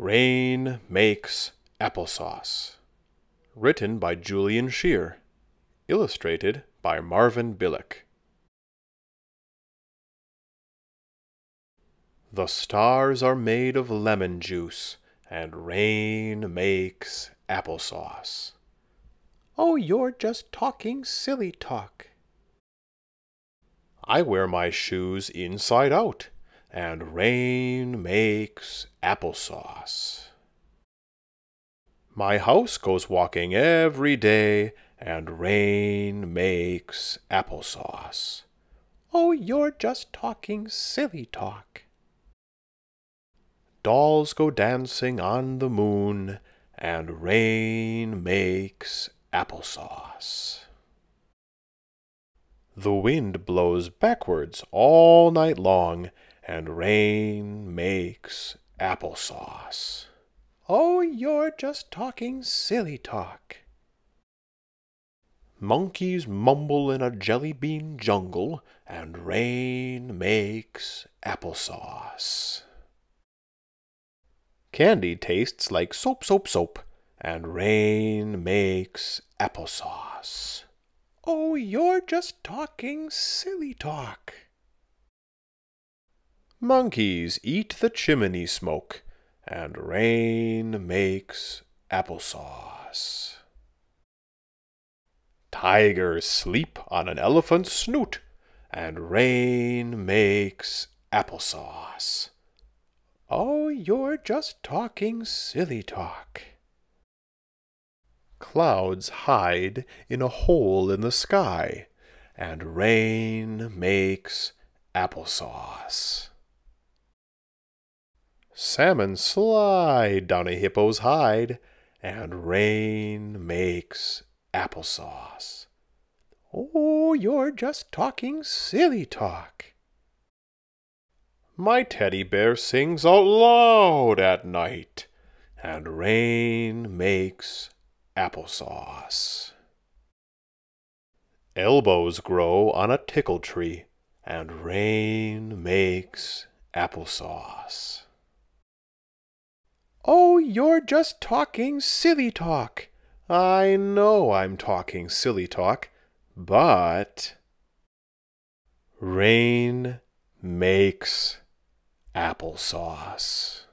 Rain Makes Applesauce. Written by Julian Scheer. Illustrated by Marvin Bileck. The stars are made of lemon juice, and rain makes applesauce. Oh, you're just talking silly talk. I wear my shoes inside out, and rain makes applesauce. My house goes walking every day, and rain makes applesauce. Oh, you're just talking silly talk. Dolls go dancing on the moon, and rain makes applesauce. The wind blows backwards all night long, and rain makes applesauce. Oh, you're just talking silly talk. Monkeys mumble in a jelly bean jungle, and rain makes applesauce. Candy tastes like soap, soap, soap, and rain makes applesauce. Oh, you're just talking silly talk. Monkeys eat the chimney smoke, and rain makes applesauce. Tigers sleep on an elephant's snoot, and rain makes applesauce. Oh, you're just talking silly talk. Clouds hide in a hole in the sky, and rain makes applesauce. Salmon slide down a hippo's hide, and rain makes applesauce. Oh, you're just talking silly talk. My teddy bear sings out loud at night, and rain makes applesauce. Elbows grow on a tickle tree, and rain makes applesauce. Oh, you're just talking silly talk. I know I'm talking silly talk, but rain makes applesauce.